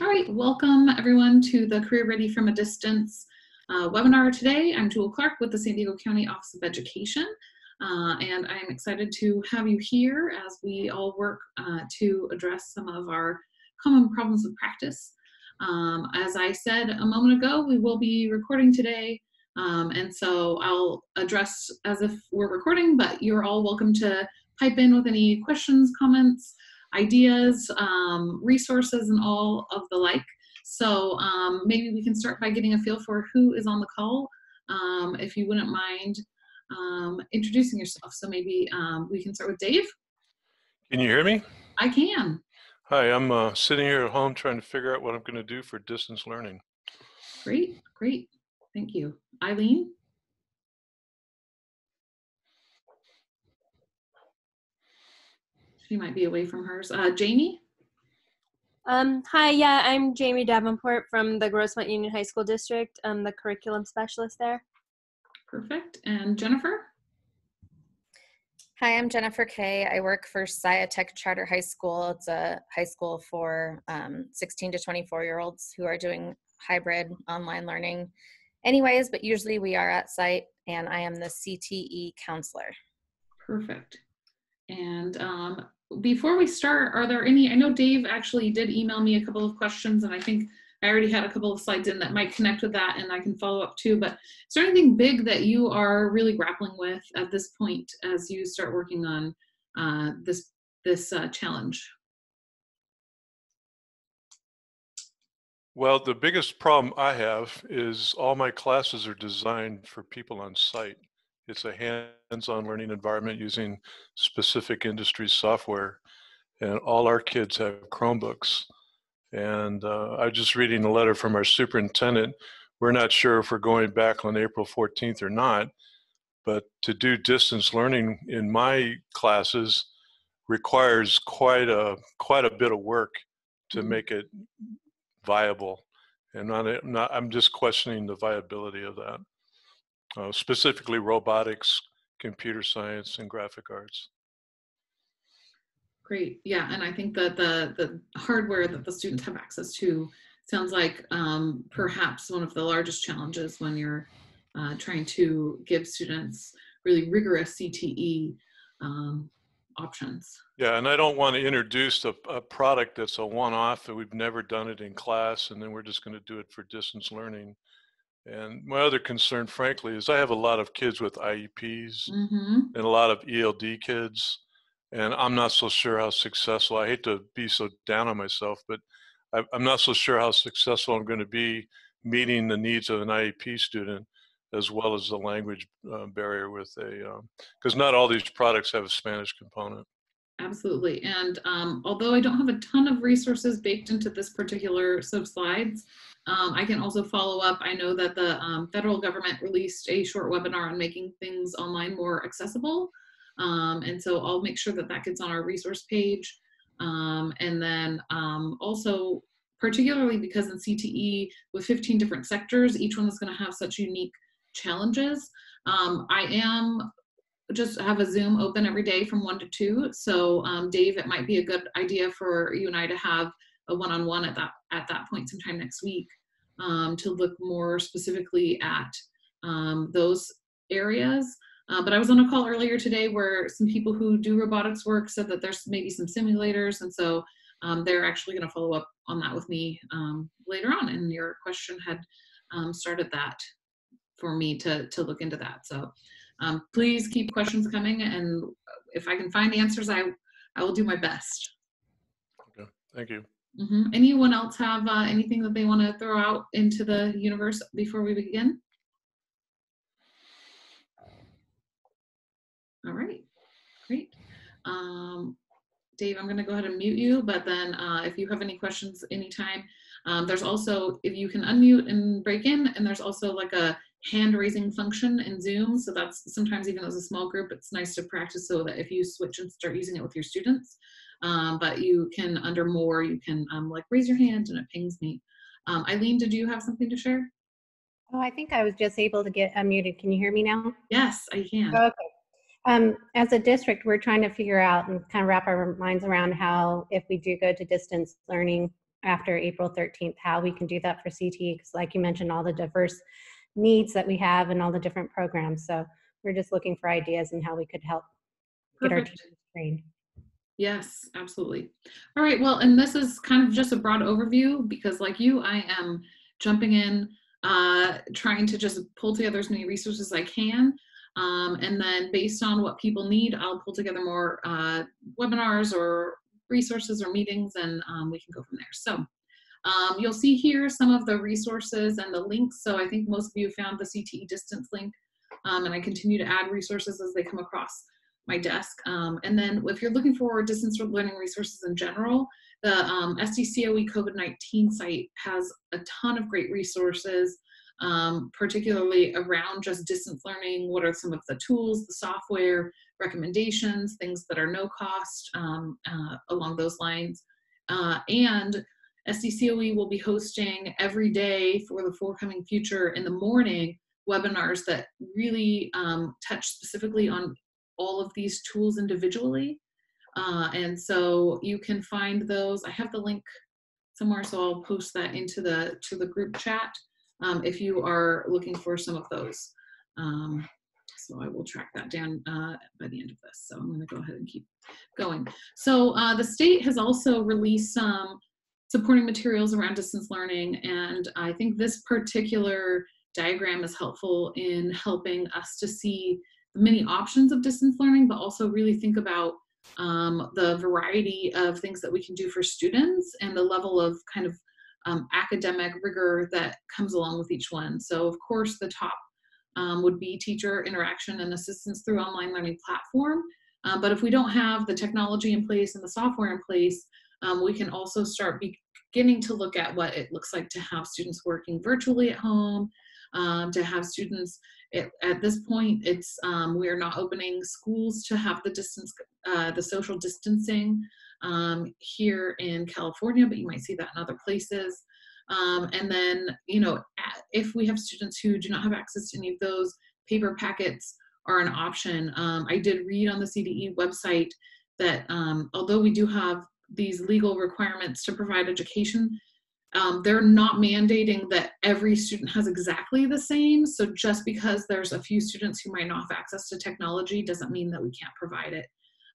All right, welcome everyone to the Career Ready from a Distance uh, webinar today. I'm Jewyl Clarke with the San Diego County Office of Education, uh, and I'm excited to have you here as we all work uh, to address some of our common problems of practice. Um, as I said a moment ago, we will be recording today, um, and so I'll address as if we're recording, but you're all welcome to pipe in with any questions, comments, ideas, um, resources, and all of the like. So um, maybe we can start by getting a feel for who is on the call, um, if you wouldn't mind um, introducing yourself. So maybe um, we can start with Dave. Can you hear me? I can. Hi, I'm uh, sitting here at home trying to figure out what I'm going to do for distance learning. Great, great. Thank you. Eileen? She might be away from hers. Uh, Jamie? Um, hi, yeah, I'm Jamie Davenport from the Grossmont Union High School District. I'm the curriculum specialist there. Perfect. And Jennifer? Hi, I'm Jennifer Kay. I work for Tech Charter High School. It's a high school for um, 16 to 24 year olds who are doing hybrid online learning anyways, but usually we are at site and I am the CTE counselor. Perfect. And um, before we start, are there any, I know Dave actually did email me a couple of questions and I think I already had a couple of slides in that might connect with that and I can follow up too, but is there anything big that you are really grappling with at this point as you start working on uh, this, this uh, challenge? Well, the biggest problem I have is all my classes are designed for people on site. It's a hands-on learning environment using specific industry software, and all our kids have Chromebooks. And uh, I was just reading a letter from our superintendent. We're not sure if we're going back on April 14th or not, but to do distance learning in my classes requires quite a quite a bit of work to mm-hmm. make it viable. And not, not, I'm just questioning the viability of that uh, specifically robotics, computer science, and graphic arts. Great, yeah, and I think that the the hardware that the students have access to sounds like um, perhaps one of the largest challenges when you're uh, trying to give students really rigorous CTE um, options. Yeah, and I don't want to introduce a, a product that's a one-off that we've never done it in class, and then we're just going to do it for distance learning. And my other concern, frankly, is I have a lot of kids with IEPs mm-hmm. and a lot of ELD kids, and I'm not so sure how successful. I hate to be so down on myself, but I, am not so sure how successful I'm going to be meeting the needs of an IEP student as well as the language uh, barrier with a because um, not all these products have a Spanish component. Absolutely, and um, although I don't have a ton of resources baked into this particular of slides. Um, I can also follow up. I know that the um, federal government released a short webinar on making things online more accessible. Um, and so I'll make sure that that gets on our resource page. Um, and then um, also, particularly because in CTE, with 15 different sectors, each one is going to have such unique challenges. I am just have a Zoom open every day from one to two. So Dave, it might be a good idea for you and I to have a one-on-one at that at that point sometime next week um, to look more specifically at um, those areas. Uh, but I was on a call earlier today where some people who do robotics work said that there's maybe some simulators, and so um, they're actually going to follow up on that with me um, later on. And your question had um, started that for me to to look into that. So um, please keep questions coming, and if I can find answers, I I will do my best. Okay, thank you. Mm-hmm. Anyone else have uh, anything that they want to throw out into the universe before we begin? All right, great. Um, Dave, I'm going to go ahead and mute you, but then uh, if you have any questions anytime, um, there's also, if you can unmute and break in, and there's also like a hand raising function in Zoom. So that's sometimes even as a small group, it's nice to practice so that if you switch and start using it with your students, um, but you can, under more, you can um, like raise your hand and it pings me. Um, Eileen, did you have something to share? Oh, I think I was just able to get unmuted. Can you hear me now? Yes, I can. Okay. Um, as a district, we're trying to figure out and kind of wrap our minds around how, if we do go to distance learning, after April 13th, how we can do that for CTE, because like you mentioned, all the diverse needs that we have and all the different programs. So we're just looking for ideas and how we could help get our teachers trained. Yes, absolutely. All right, well, and this is kind of just a broad overview because like you, I am jumping in, uh, trying to just pull together as many resources as I can. Um, and then based on what people need, I'll pull together more uh, webinars or resources or meetings and um, we can go from there. So um, you'll see here some of the resources and the links. So I think most of you found the CTE distance link um, and I continue to add resources as they come across my desk. Um, and then if you're looking for distance learning resources in general, the um, SDCOE COVID-19 site has a ton of great resources, um, particularly around just distance learning. What are some of the tools, the software, recommendations, things that are no cost um, uh, along those lines. Uh, and SDCOE will be hosting every day for the forthcoming future in the morning webinars that really um, touch specifically on all of these tools individually. Uh, and so you can find those. I have the link somewhere, so I'll post that into the to the group chat um, if you are looking for some of those. Um, so I will track that down uh, by the end of this. So I'm going to go ahead and keep going. So uh, the state has also released some supporting materials around distance learning, and I think this particular diagram is helpful in helping us to see the many options of distance learning, but also really think about um, the variety of things that we can do for students and the level of kind of um, academic rigor that comes along with each one. So of course the top um, would be teacher interaction and assistance through online learning platform. Um, but if we don't have the technology in place and the software in place, um, we can also start beginning to look at what it looks like to have students working virtually at home, um, to have students it, at this point it's um, we're not opening schools to have the distance uh, the social distancing um, here in california but you might see that in other places. Um, and then you know if we have students who do not have access to any of those paper packets are an option. Um, i did read on the cde website that um, although we do have these legal requirements to provide education um, they're not mandating that every student has exactly the same. So just because there's a few students who might not have access to technology doesn't mean that we can't provide it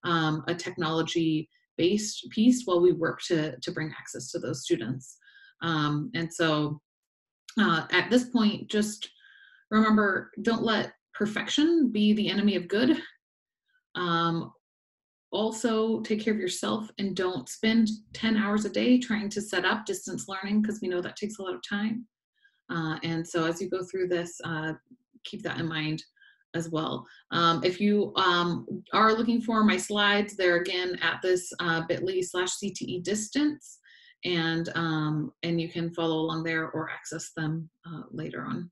um, a technology based piece while we work to, to bring access to those students. Um, and so uh, at this point, just remember, don't let perfection be the enemy of good. Um, also take care of yourself and don't spend 10 hours a day trying to set up distance learning because we know that takes a lot of time. Uh, and so as you go through this, uh, keep that in mind as well. Um, if you um, are looking for my slides, they're again at this uh, bit.ly slash CTE distance and, um, and you can follow along there or access them uh, later on.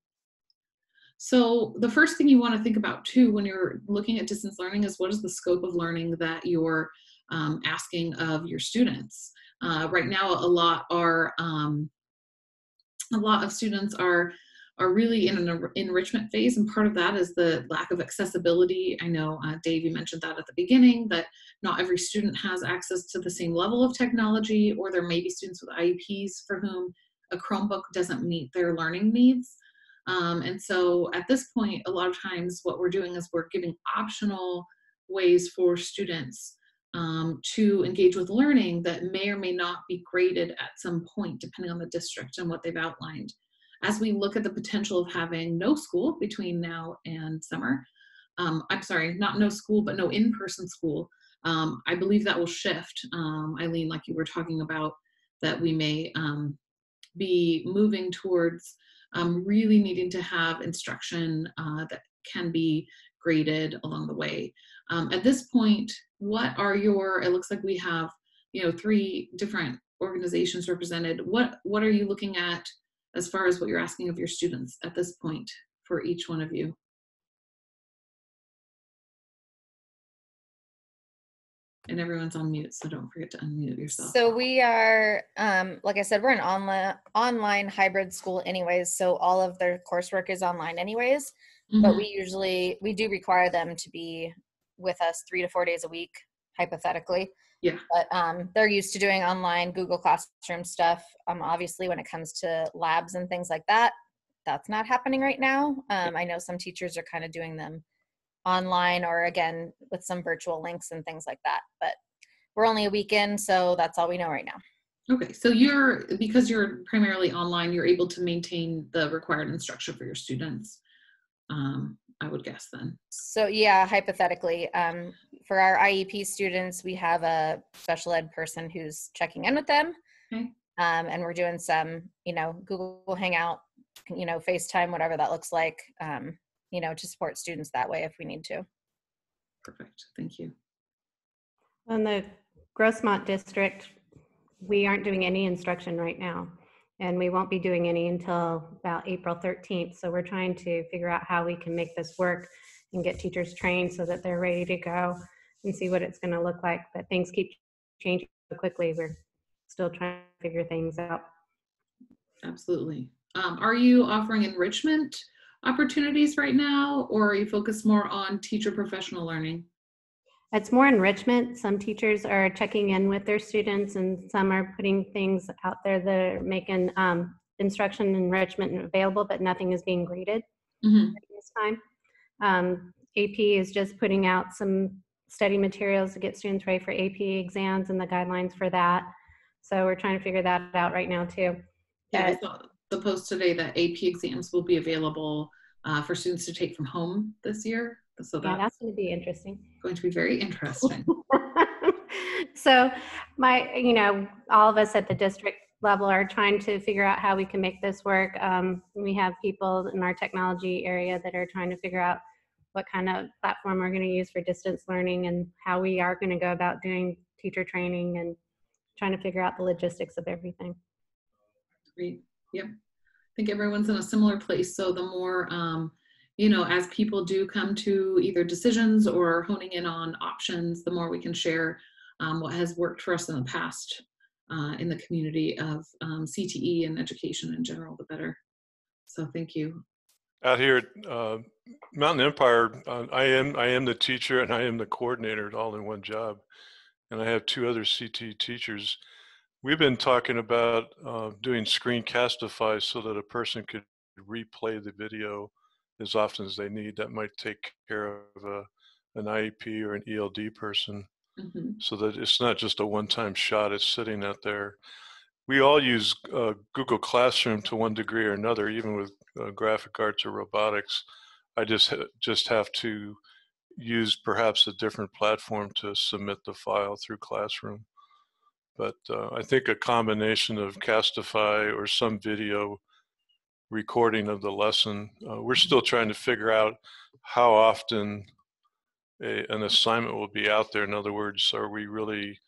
So the first thing you want to think about too when you're looking at distance learning is what is the scope of learning that you're um, asking of your students. Uh, right now, a lot are um, a lot of students are are really in an enrichment phase, and part of that is the lack of accessibility. I know uh, Dave, you mentioned that at the beginning that not every student has access to the same level of technology, or there may be students with IEPs for whom a Chromebook doesn't meet their learning needs. Um, and so at this point, a lot of times what we're doing is we're giving optional ways for students um, to engage with learning that may or may not be graded at some point, depending on the district and what they've outlined. As we look at the potential of having no school between now and summer, um, I'm sorry, not no school, but no in-person school, um, I believe that will shift. Um, Eileen, like you were talking about, that we may um, be moving towards um, really needing to have instruction uh, that can be graded along the way. Um, at this point, what are your, it looks like we have, you know, three different organizations represented. What, what are you looking at as far as what you're asking of your students at this point for each one of you? And everyone's on mute, so don't forget to unmute yourself. So we are, um, like I said, we're an online online hybrid school anyways. So all of their coursework is online anyways. Mm-hmm. But we usually we do require them to be with us three to four days a week, hypothetically. Yeah. But um, they're used to doing online Google Classroom stuff. Um, obviously, when it comes to labs and things like that, that's not happening right now. Um, I know some teachers are kind of doing them online or again with some virtual links and things like that. But we're only a week in, so that's all we know right now. Okay, so you're, because you're primarily online, you're able to maintain the required instruction for your students, um, I would guess then. So yeah, hypothetically, um, for our IEP students, we have a special ed person who's checking in with them. Okay. Um, and we're doing some, you know, Google Hangout, you know, FaceTime, whatever that looks like, um, you know, to support students that way if we need to. Perfect, thank you. In the Grossmont district, we aren't doing any instruction right now. And we won't be doing any until about April 13th. So we're trying to figure out how we can make this work and get teachers trained so that they're ready to go and see what it's going to look like. But things keep changing so quickly. We're still trying to figure things out. Absolutely. Um, are you offering enrichment opportunities right now, or are you focused more on teacher professional learning? It's more enrichment. Some teachers are checking in with their students, and some are putting things out there that are making um, instruction enrichment available, but nothing is being graded Mhm. at this time. Um, AP is just putting out some study materials to get students ready for AP exams and the guidelines for that. So we're trying to figure that out right now too. Yeah, the post today that AP exams will be available uh, for students to take from home this year. So Yeah, that's that's going to be interesting. going to be very interesting. so my you know all of us at the district level are trying to figure out how we can make this work um, we have people in our technology area that are trying to figure out what kind of platform we're going to use for distance learning and how we are going to go about doing teacher training and trying to figure out the logistics of everything Great. Yep. I think everyone's in a similar place. So the more, um, you know, as people do come to either decisions or honing in on options, the more we can share um, what has worked for us in the past uh, in the community of um, CTE and education in general, the better. So thank you. Out here at uh, Mountain Empire, uh, I am I am the teacher and I am the coordinator all in one job, and I have two other CT teachers. We've been talking about uh, doing screencastify so that a person could replay the video as often as they need. That might take care of a, an IEP or an ELD person Mhm. so that it's not just a one-time shot, it's sitting out there. We all use uh, Google Classroom to one degree or another, even with uh, graphic arts or robotics. I just ha- just have to use perhaps a different platform to submit the file through Classroom. But uh, I think a combination of Castify or some video recording of the lesson, uh, we're still trying to figure out how often a, an assignment will be out there. In other words, are we really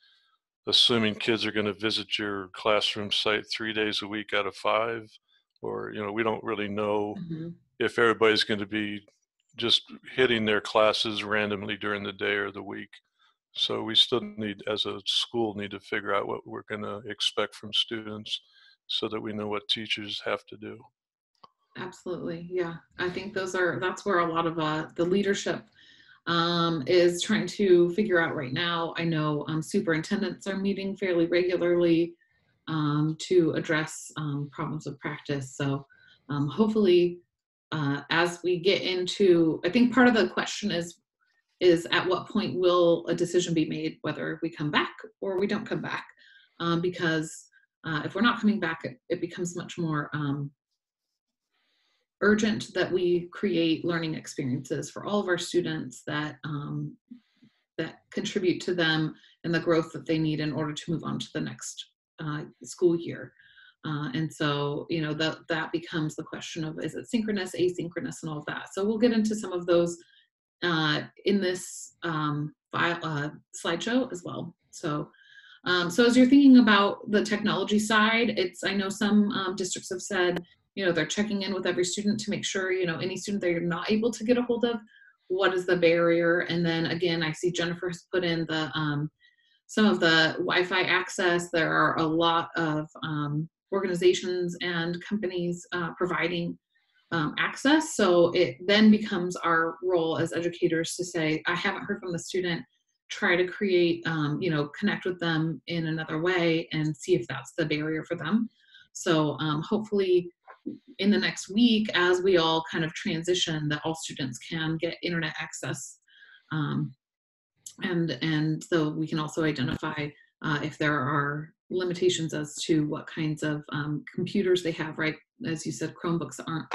assuming kids are going to visit your classroom site three days a week out of five? Or, you know, we don't really know Mhm. if everybody's going to be just hitting their classes randomly during the day or the week. So we still need, as a school, need to figure out what we're going to expect from students so that we know what teachers have to do. Absolutely. Yeah. I think those are, that's where a lot of uh, the leadership um, is trying to figure out right now. I know um, superintendents are meeting fairly regularly um, to address um, problems of practice. So um, hopefully, uh, as we get into, I think part of the question is, is at what point will a decision be made whether we come back or we don't come back? Um, because uh, if we're not coming back, it, it becomes much more um, urgent that we create learning experiences for all of our students that um, that contribute to them and the growth that they need in order to move on to the next uh, school year. Uh, and so, you know, that that becomes the question of is it synchronous, asynchronous, and all of that. So we'll get into some of those uh, in this um, file, uh, slideshow as well. So. Um, so as you're thinking about the technology side, it's I know some um, districts have said you know they're checking in with every student to make sure you know any student that you're not able to get a hold of what is the barrier and then again i see jennifer has put in the um, some of the wi-fi access there are a lot of um, organizations and companies uh, providing um, access so it then becomes our role as educators to say i haven't heard from the student try to create, um, you know, connect with them in another way and see if that's the barrier for them. So um, hopefully in the next week, as we all kind of transition, that all students can get internet access. Um, and, and so we can also identify uh, if there are limitations as to what kinds of um, computers they have, right? As you said, Chromebooks aren't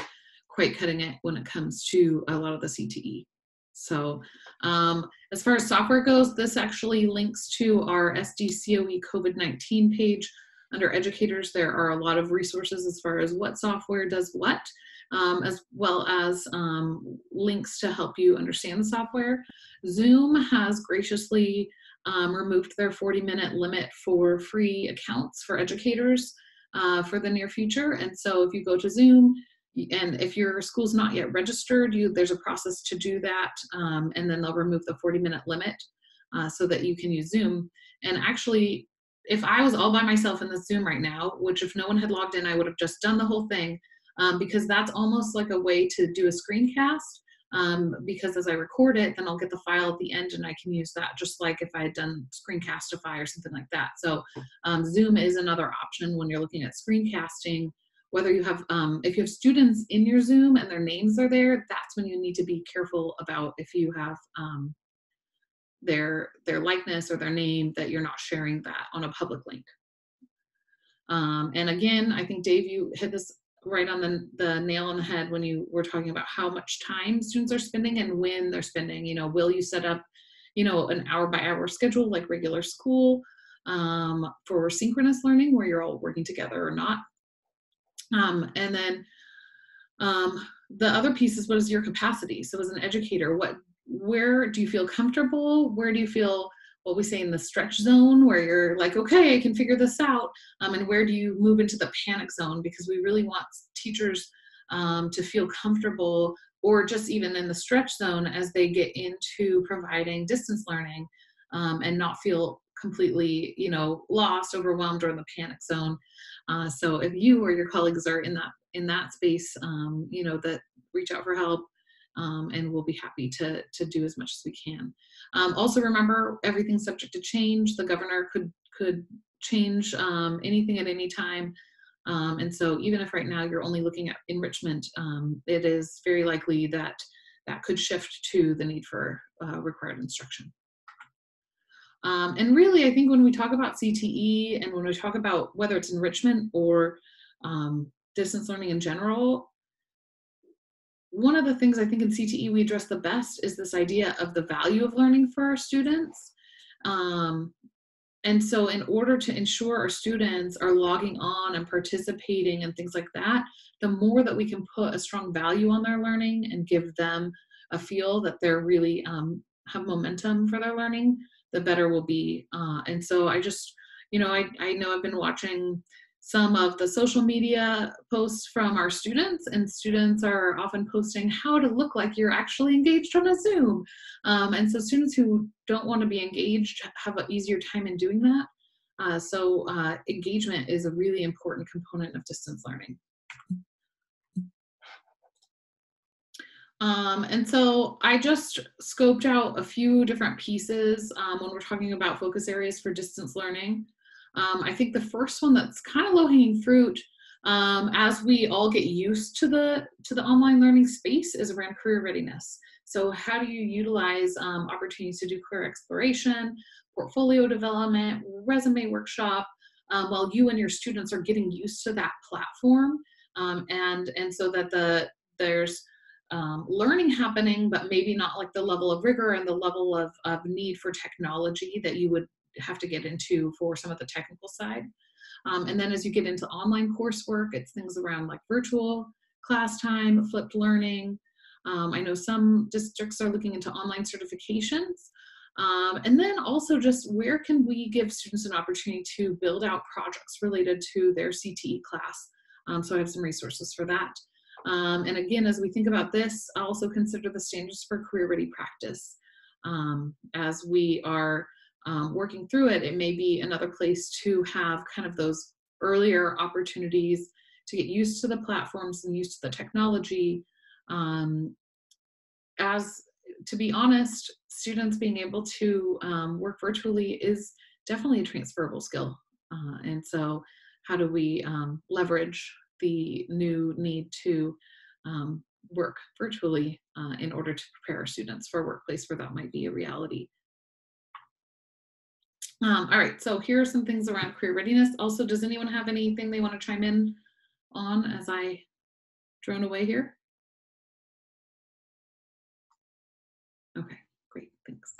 quite cutting it when it comes to a lot of the CTE. So um, as far as software goes, this actually links to our SDCOE COVID-19 page. Under educators, there are a lot of resources as far as what software does what, um, as well as um, links to help you understand the software. Zoom has graciously um, removed their 40 minute limit for free accounts for educators uh, for the near future. And so if you go to Zoom, and if your school's not yet registered, you there's a process to do that, um, and then they'll remove the 40 minute limit uh, so that you can use Zoom. And actually, if I was all by myself in the Zoom right now, which if no one had logged in, I would have just done the whole thing um, because that's almost like a way to do a screencast. Um, because as I record it, then I'll get the file at the end and I can use that just like if I had done Screencastify or something like that. So um, Zoom is another option when you're looking at screencasting whether you have um, if you have students in your zoom and their names are there that's when you need to be careful about if you have um, their their likeness or their name that you're not sharing that on a public link. Um, and again i think dave you hit this right on the, the nail on the head when you were talking about how much time students are spending and when they're spending. You know will you set up you know an hour by hour schedule like regular school um, for synchronous learning where you're all working together or not um, and then um, the other piece is what is your capacity? So as an educator, what where do you feel comfortable? Where do you feel what we say in the stretch zone where you're like, okay, I can figure this out. Um, and where do you move into the panic zone? Because we really want teachers um, to feel comfortable or just even in the stretch zone as they get into providing distance learning um, and not feel completely, you know, lost, overwhelmed, or in the panic zone. Uh, so if you or your colleagues are in that in that space, um, you know, that reach out for help, um, and we'll be happy to to do as much as we can. Um, also, remember everything's subject to change. The governor could could change um, anything at any time. Um, and so even if right now you're only looking at enrichment, um, it is very likely that that could shift to the need for uh, required instruction. Um, and really, I think when we talk about CTE and when we talk about whether it's enrichment or um, distance learning in general, one of the things I think in CTE we address the best is this idea of the value of learning for our students. Um, and so, in order to ensure our students are logging on and participating and things like that, the more that we can put a strong value on their learning and give them a feel that they're really um, have momentum for their learning, the better will be. Uh, and so I just, you know, I, I know I've been watching some of the social media posts from our students, and students are often posting how to look like you're actually engaged on a Zoom. Um, and so students who don't want to be engaged have an easier time in doing that. Uh, so uh, engagement is a really important component of distance learning. Um, and so I just scoped out a few different pieces um, when we're talking about focus areas for distance learning. Um, I think the first one that's kind of low hanging fruit um, as we all get used to the to the online learning space is around career readiness. So how do you utilize um, opportunities to do career exploration, portfolio development, resume workshop, um, while you and your students are getting used to that platform, and and so that the there's um, learning happening, but maybe not like the level of rigor and the level of, of need for technology that you would have to get into for some of the technical side. Um, and then as you get into online coursework, it's things around like virtual class time, flipped learning. Um, I know some districts are looking into online certifications. Um, and then also just where can we give students an opportunity to build out projects related to their CTE class. Um, so I have some resources for that. Um, and again, as we think about this, I also consider the standards for career ready practice. Um, as we are um, working through it, it may be another place to have kind of those earlier opportunities to get used to the platforms and used to the technology um, as to be honest, students being able to um, work virtually is definitely a transferable skill. Uh, and so, how do we um, leverage the new need to um, work virtually uh, in order to prepare our students for a workplace where that might be a reality? Um, all right, so here are some things around career readiness. Also, does anyone have anything they want to chime in on as I drone away here? Okay, great, thanks.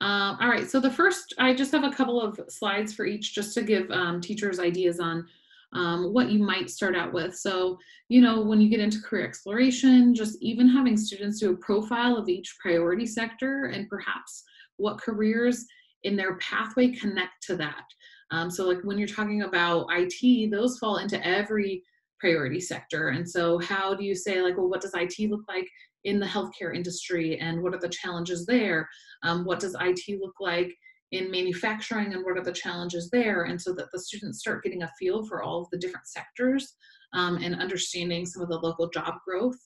Um, all right, so the first, I just have a couple of slides for each just to give um, teachers ideas on um, what you might start out with. So, you know, when you get into career exploration, just even having students do a profile of each priority sector and perhaps what careers in their pathway connect to that. Um, so like when you're talking about IT, those fall into every priority sector. And so how do you say like, well, what does IT look like in the healthcare industry and what are the challenges there? Um, what does IT look like in manufacturing and what are the challenges there? And so that the students start getting a feel for all of the different sectors um, and understanding some of the local job growth.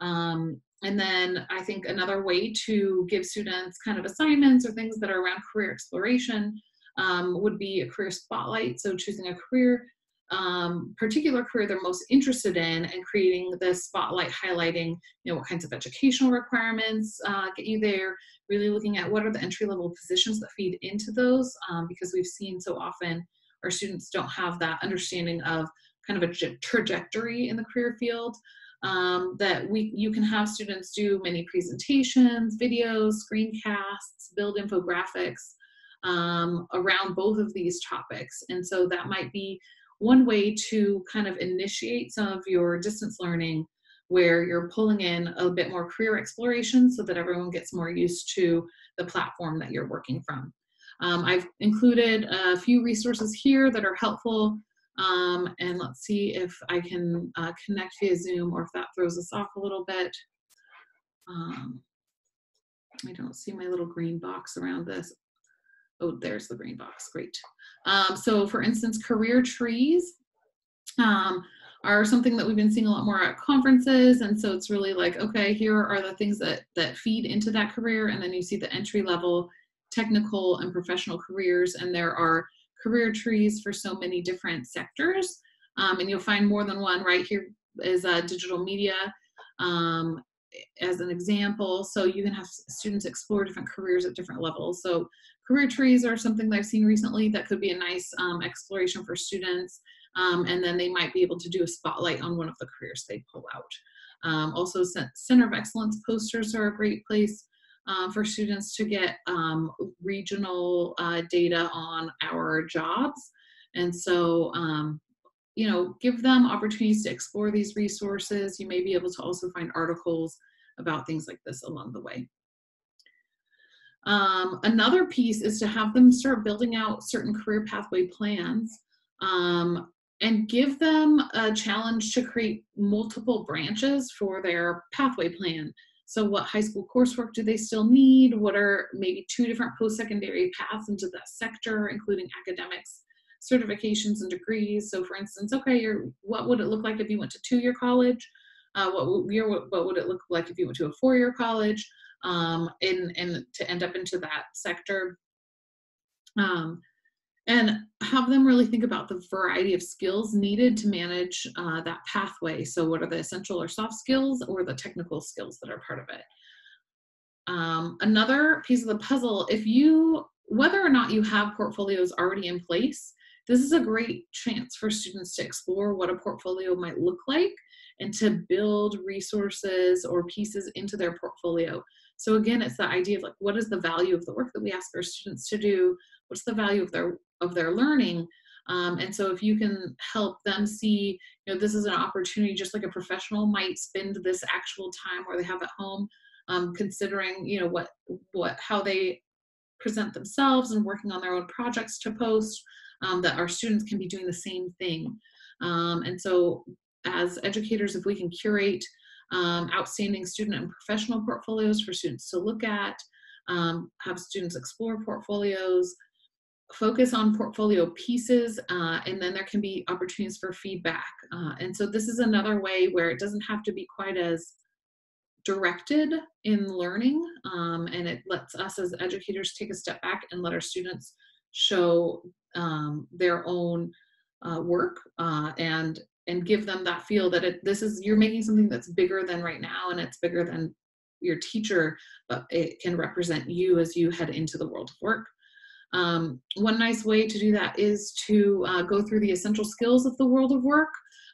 Um, and then I think another way to give students kind of assignments or things that are around career exploration um, would be a career spotlight. So choosing a career, um, particular career they're most interested in and creating the spotlight highlighting, you know, what kinds of educational requirements uh, get you there, really looking at what are the entry level positions that feed into those um, because we've seen so often our students don't have that understanding of kind of a trajectory in the career field um, that we you can have students do many presentations, videos, screencasts, build infographics um, around both of these topics. And so that might be one way to kind of initiate some of your distance learning where you're pulling in a bit more career exploration so that everyone gets more used to the platform that you're working from. Um, I've included a few resources here that are helpful um, and let's see if I can uh, connect via Zoom or if that throws us off a little bit. Um, I don't see my little green box around this. Oh, there's the green box, great. Um, so for instance, career trees um, are something that we've been seeing a lot more at conferences. And so it's really like, okay, here are the things that, that feed into that career. And then you see the entry level technical and professional careers. And there are career trees for so many different sectors. Um, and you'll find more than one right here is uh, digital media um, as an example. So you can have students explore different careers at different levels. So career trees are something that I've seen recently that could be a nice um, exploration for students. Um, and then they might be able to do a spotlight on one of the careers they pull out. Um, also, Center of Excellence posters are a great place uh, for students to get um, regional uh, data on our jobs. And so, um, you know, give them opportunities to explore these resources. You may be able to also find articles about things like this along the way. Um, another piece is to have them start building out certain career pathway plans um, and give them a challenge to create multiple branches for their pathway plan. So what high school coursework do they still need? What are maybe two different post-secondary paths into that sector, including academics, certifications and degrees. So for instance, okay, your what would it look like if you went to two-year college? Uh, what, what would it look like if you went to a four-year college? Um, and, and to end up into that sector. Um, and have them really think about the variety of skills needed to manage uh, that pathway. So, what are the essential or soft skills, or the technical skills that are part of it? Um, another piece of the puzzle if you, whether or not you have portfolios already in place, this is a great chance for students to explore what a portfolio might look like and to build resources or pieces into their portfolio. So again, it's the idea of like, what is the value of the work that we ask our students to do? What's the value of their of their learning? Um, and so if you can help them see, you know, this is an opportunity, just like a professional might spend this actual time where they have at home, um, considering, you know, what what how they present themselves and working on their own projects to post, um, that our students can be doing the same thing. Um, and so as educators, if we can curate um, outstanding student and professional portfolios for students to look at, um, have students explore portfolios, focus on portfolio pieces, uh, and then there can be opportunities for feedback. Uh, and so this is another way where it doesn't have to be quite as directed in learning um, and it lets us as educators take a step back and let our students show um, their own uh, work uh, and and give them that feel that it, this is you're making something that's bigger than right now and it's bigger than your teacher but it can represent you as you head into the world of work. Um, one nice way to do that is to uh, go through the essential skills of the world of work.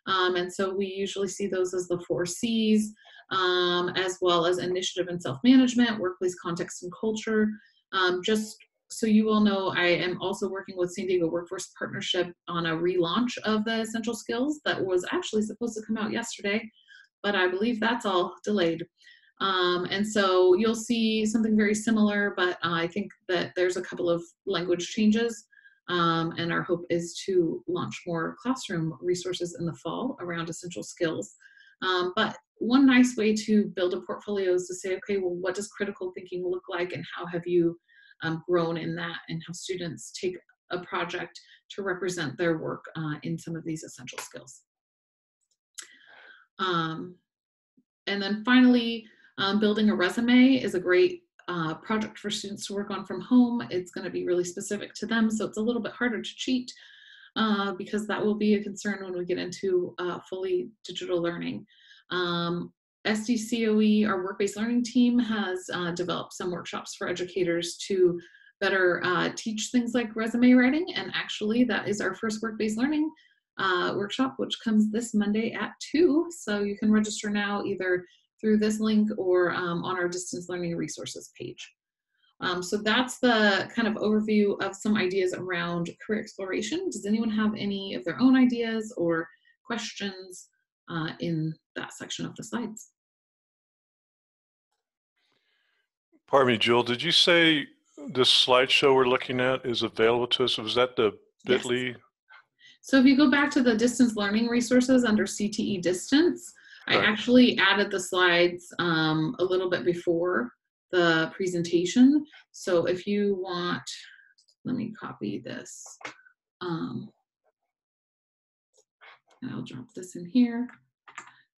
Um, and so we usually see those as the four c's um, as well as initiative and self-management workplace context and culture um, just so you will know, I am also working with San Diego Workforce Partnership on a relaunch of the essential skills that was actually supposed to come out yesterday, but I believe that's all delayed. Um, and so you'll see something very similar, but uh, I think that there's a couple of language changes. Um, and our hope is to launch more classroom resources in the fall around essential skills. Um, but one nice way to build a portfolio is to say, okay, well, what does critical thinking look like and how have you um, grown in that and have students take a project to represent their work uh, in some of these essential skills. Um, and then finally, um, building a resume is a great uh, project for students to work on from home. It's going to be really specific to them, so it's a little bit harder to cheat uh, because that will be a concern when we get into uh, fully digital learning. Um, SDCOE, our work-based learning team, has uh, developed some workshops for educators to better uh, teach things like resume writing. And actually, that is our first work-based learning uh, workshop, which comes this Monday at 2. So you can register now either through this link or um, on our distance learning resources page. Um, so that's the kind of overview of some ideas around career exploration. Does anyone have any of their own ideas or questions uh, in that section of the slides? Pardon me, Jill, did you say this slideshow we're looking at is available to us? Was that the Yes. bit.ly? So if you go back to the distance learning resources under CTE distance, I actually added the slides um, a little bit before the presentation. So if you want, let me copy this. Um, and I'll drop this in here.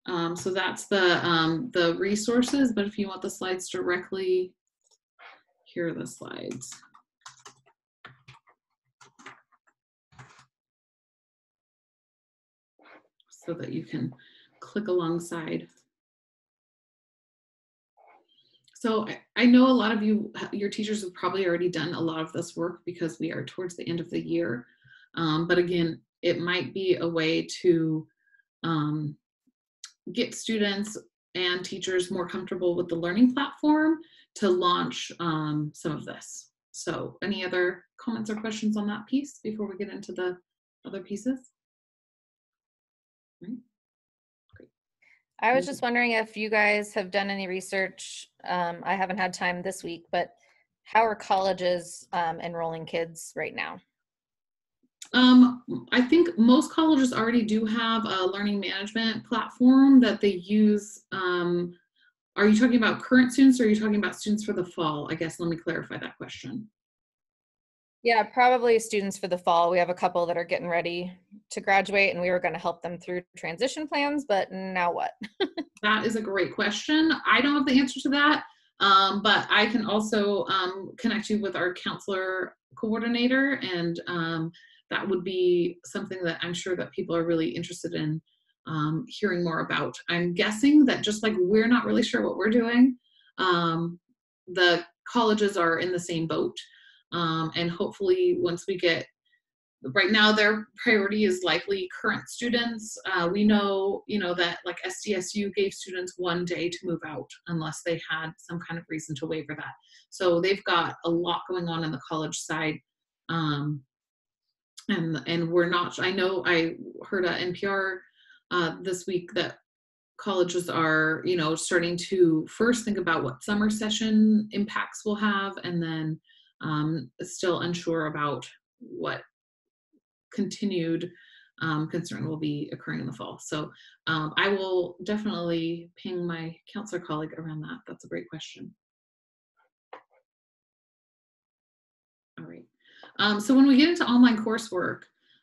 Um, so that's the um, the resources, but if you want the slides directly, here are the slides. so that you can click alongside. So I, know a lot of you, your teachers have probably already done a lot of this work because we are towards the end of the year. Um, but again, it might be a way to um, get students and teachers more comfortable with the learning platform to launch um, some of this. So any other comments or questions on that piece before we get into the other pieces? I was just wondering if you guys have done any research. Um, I haven't had time this week, but how are colleges um, enrolling kids right now? Um, I think most colleges already do have a learning management platform that they use. Um, are you talking about current students or are you talking about students for the fall? I guess let me clarify that question. Yeah, probably students for the fall. We have a couple that are getting ready to graduate, and we were going to help them through transition plans, but now what? That is a great question. I don't have the answer to that, um, but I can also um, connect you with our counselor coordinator, and um, that would be something that I'm sure that people are really interested in um, hearing more about. I'm guessing that just like we're not really sure what we're doing, um, the colleges are in the same boat, um, and hopefully once we get right now their priority is likely current students. Uh, we know you know that like sdsu gave students one day to move out unless they had some kind of reason to waiver that. So they've got a lot going on in the college side um, and and we're not i know i heard a npr uh, this week that colleges are you know starting to first think about what summer session impacts will have and then um, still unsure about what continued um, concern will be occurring in the fall. So um, I will definitely ping my counselor colleague around that. That's a great question. All right. Um, so when we get into online coursework,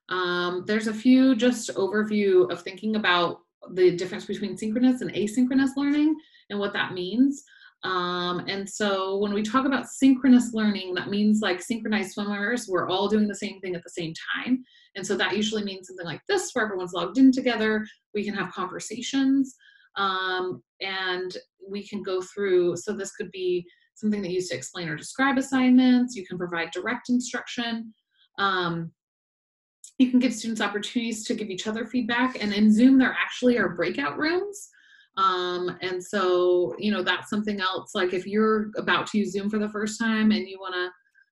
um, there's a few just overview of thinking about the difference between synchronous and asynchronous learning. and what that means. Um, and so when we talk about synchronous learning, that means like synchronized swimmers, we're all doing the same thing at the same time. And so that usually means something like this, where everyone's logged in together, we can have conversations, um, and we can go through. So this could be something that you use to explain or describe assignments. You can provide direct instruction. Um, you can give students opportunities to give each other feedback. And in Zoom, there actually are breakout rooms. Um, and so, you know, that's something else. Like if you're about to use Zoom for the first time and you want to,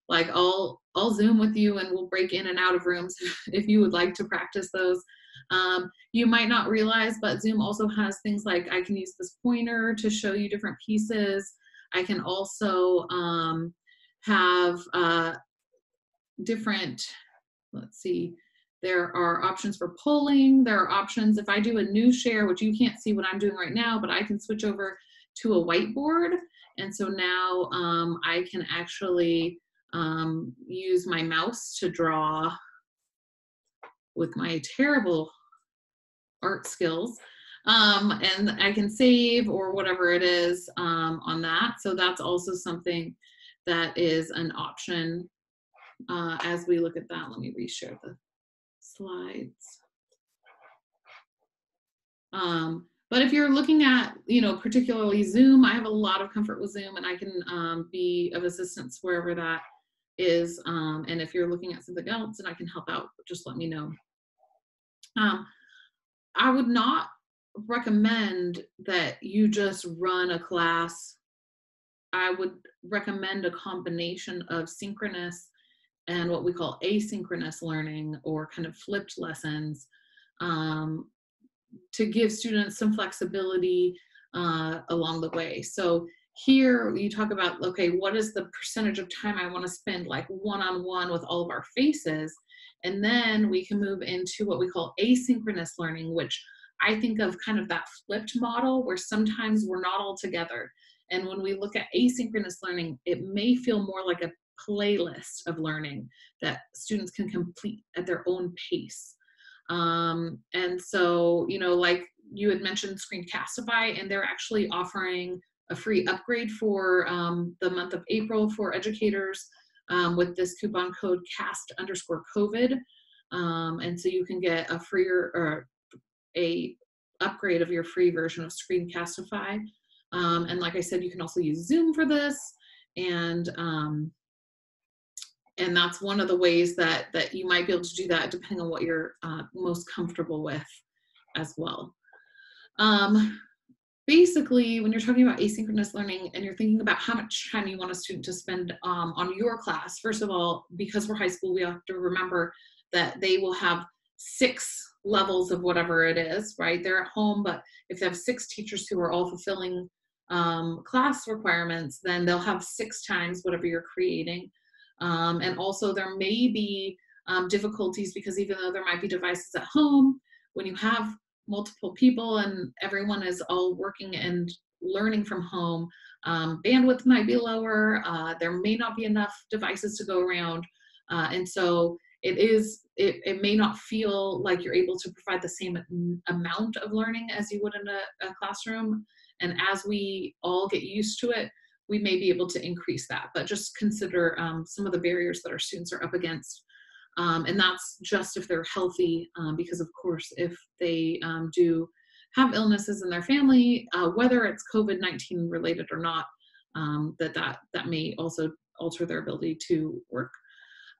like, I'll I'll Zoom with you and we'll break in and out of rooms if you would like to practice those. Um, you might not realize, but Zoom also has things like I can use this pointer to show you different pieces. I can also um, have uh, different, let's see, there are options for polling. There are options, if I do a new share, which you can't see what I'm doing right now, but I can switch over to a whiteboard. And so now um, I can actually um, use my mouse to draw with my terrible art skills. Um, and I can save or whatever it is um, on that. So that's also something that is an option uh, as we look at that. Let me reshare the slides. Um, but if you're looking at, you know, particularly Zoom, I have a lot of comfort with Zoom and I can um, be of assistance wherever that is. Um, and if you're looking at something else and I can help out, just let me know. Um, I would not recommend that you just run a class. I would recommend a combination of synchronous and what we call asynchronous learning or kind of flipped lessons um, to give students some flexibility uh, along the way. So here you talk about, okay, what is the percentage of time I want to spend like one-on-one -on -one with all of our faces? And then we can move into what we call asynchronous learning, which I think of kind of that flipped model where sometimes we're not all together. And when we look at asynchronous learning, it may feel more like a playlist of learning that students can complete at their own pace. Um, and so, you know, like you had mentioned Screencastify, and they're actually offering a free upgrade for um, the month of April for educators um, with this coupon code cast underscore COVID. Um, and so you can get a freer or a upgrade of your free version of Screencastify. Um, and like I said, you can also use Zoom for this. And um, and that's one of the ways that that you might be able to do that depending on what you're uh, most comfortable with as well. Um, basically when you're talking about asynchronous learning and you're thinking about how much time you want a student to spend um, on your class first of all because we're high school we have to remember that they will have six levels of whatever it is right? They're at home but if they have six teachers who are all fulfilling um, class requirements then they'll have six times whatever you're creating um, and also there may be um, difficulties because even though there might be devices at home, when you have multiple people and everyone is all working and learning from home, um, bandwidth might be lower. Uh, there may not be enough devices to go around. Uh, and so it is, it, it may not feel like you're able to provide the same amount of learning as you would in a, a classroom. And as we all get used to it, we may be able to increase that. But just consider um, some of the barriers that our students are up against. Um, and that's just if they're healthy, um, because of course, if they um, do have illnesses in their family, uh, whether it's COVID-19 related or not, um, that, that that may also alter their ability to work.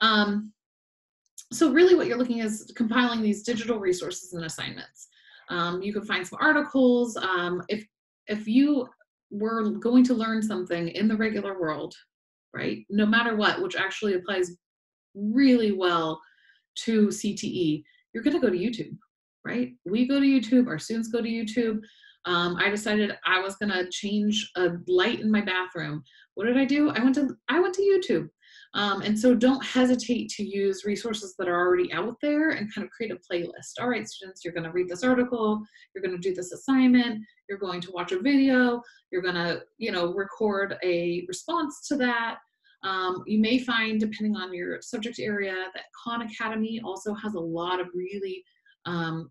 Um, so really what you're looking is compiling these digital resources and assignments. you can find some articles. if if you we're going to learn something in the regular world, right? No matter what, which actually applies really well to CTE, you're going to go to YouTube, right? We go to YouTube, our students go to YouTube. Um, I decided I was going to change a light in my bathroom. What did I do? I went to I went to YouTube. Um, and so don't hesitate to use resources that are already out there and kind of create a playlist. All right, students, you're going to read this article, you're going to do this assignment, you're going to watch a video, you're going to, you know, record a response to that. Um, you may find, depending on your subject area, that Khan Academy also has a lot of really um,